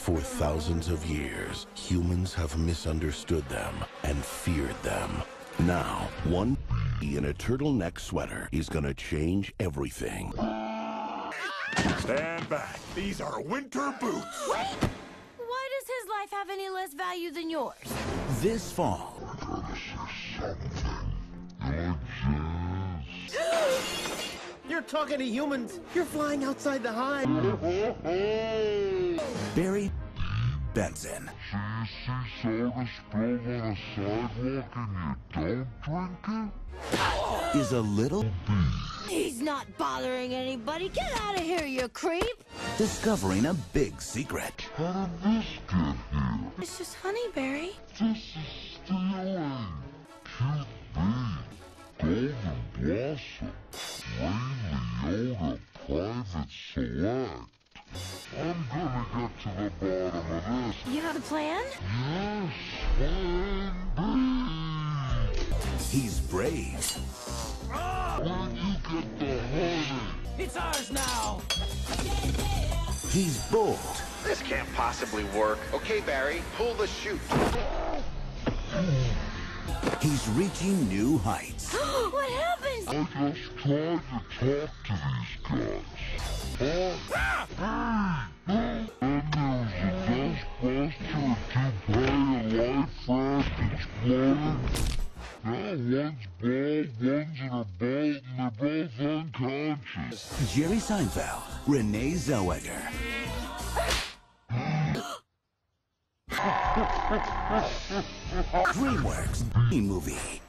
For thousands of years, humans have misunderstood them and feared them. Now, one bee in a turtleneck sweater is gonna change everything. Stand back. These are winter boots. Wait! Why does his life have any less value than yours? This fall, You're talking to humans. You're flying outside the hive. Barry Benson So you soda spilled on a sidewalk and you don't drink it? is a little He's not bothering anybody. Get out of here, you creep! discovering a big secret. How did this get here? It's just honey, Barry. This is stealing. Cute bee. Golden Blossom. Ray Liotta Private Select. I'm gonna get to the bottom of this. You have a plan? Yes, Plan B. He's brave, When you get the honey. It's ours now. he's bold, This can't possibly work. Okay, Barry, pull the chute. Oh. He's reaching new heights. what happened? I just tried to talk to these guys. But, and there's a dustbuster, a toupee, a life raft exploding. Now one's bald, one's in a boat, and they're both unconscious. Jerry Seinfeld, Renee Zellweger. DreamWorks movie.